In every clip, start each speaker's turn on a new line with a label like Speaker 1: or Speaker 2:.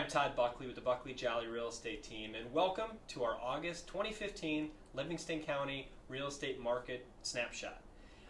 Speaker 1: I'm Todd Buckley with the Buckley Jolley Real Estate Team, and welcome to our August 2015 Livingston County Real Estate Market Snapshot.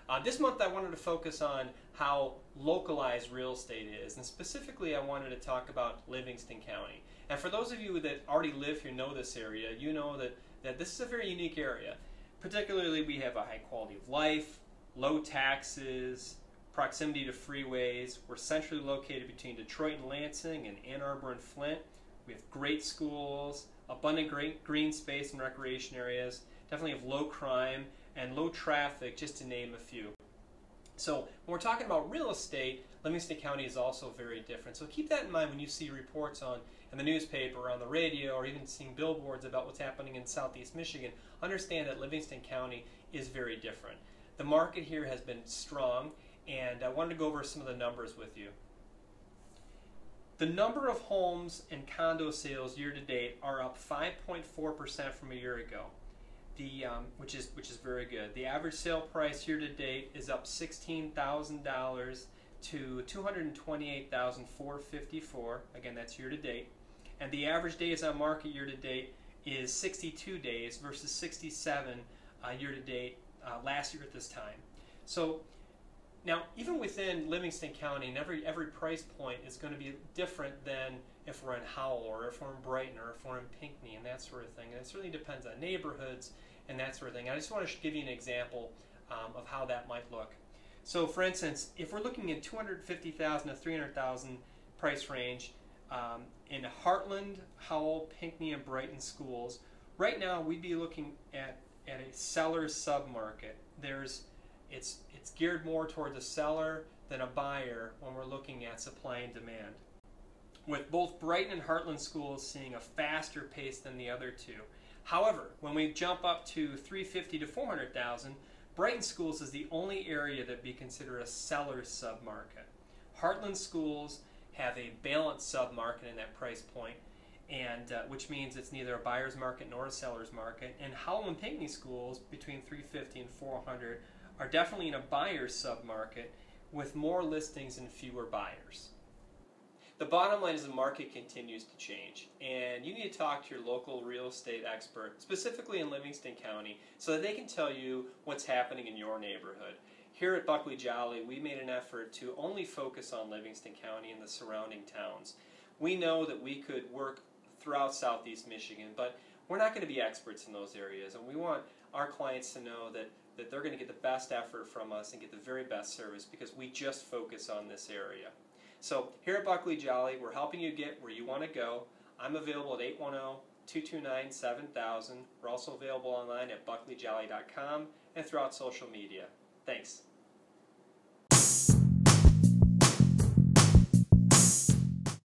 Speaker 1: Uh, this month I wanted to focus on how localized real estate is, and specifically I wanted to talk about Livingston County. And for those of you that already live here, know this area, you know that, that this is a very unique area. Particularly we have a high quality of life, low taxes, proximity to freeways. We're centrally located between Detroit and Lansing and Ann Arbor and Flint. We have great schools, abundant great green space and recreation areas, definitely have low crime and low traffic, just to name a few. So when we're talking about real estate, Livingston County is also very different. So keep that in mind when you see reports on in the newspaper, on the radio, or even seeing billboards about what's happening in southeast Michigan. Understand that Livingston County is very different. The market here has been strong and I wanted to go over some of the numbers with you. The number of homes and condo sales year to date are up 5.4% from a year ago, the, um, which, is, which is very good. The average sale price year to date is up $16,000 to $228,454. Again, that's year to date. And the average days on market year to date is 62 days versus 67 uh, year to date uh, last year at this time. So now, even within Livingston County, every every price point is going to be different than if we're in Howell or if we're in Brighton or if we're in Pinckney and that sort of thing. And it certainly depends on neighborhoods and that sort of thing. I just want to give you an example um, of how that might look. So, for instance, if we're looking at 250,000 to 300,000 price range um, in Hartland, Howell, Pinckney, and Brighton schools, right now we'd be looking at at a seller submarket. There's it's, it's geared more towards a seller than a buyer when we're looking at supply and demand. With both Brighton and Hartland schools seeing a faster pace than the other two. However, when we jump up to 350 to 400,000, Brighton schools is the only area that be considered a seller submarket. Hartland schools have a balanced submarket in that price point, and uh, which means it's neither a buyer's market nor a seller's market. And Howell and Pinckney schools between 350 and 400 are definitely in a buyer's submarket with more listings and fewer buyers. The bottom line is the market continues to change, and you need to talk to your local real estate expert, specifically in Livingston County, so that they can tell you what's happening in your neighborhood. Here at Buckley Jolley, we made an effort to only focus on Livingston County and the surrounding towns. We know that we could work throughout southeast Michigan, but we're not going to be experts in those areas, and we want our clients to know that that they're going to get the best effort from us and get the very best service because we just focus on this area. So here at Buckley Jolley, we're helping you get where you want to go. I'm available at 810-229-7000. We're also available online at buckleyjolley.com and throughout social media. Thanks.